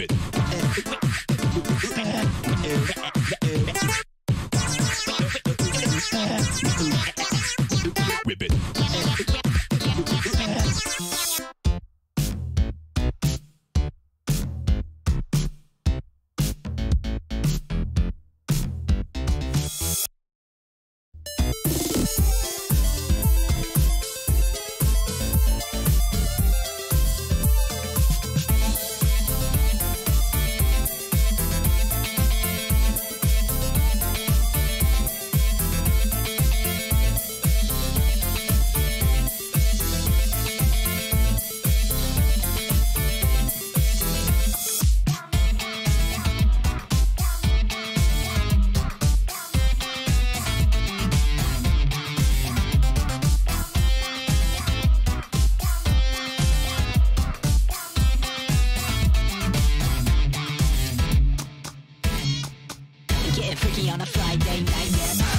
it. Getting freaky on a Friday night, yeah.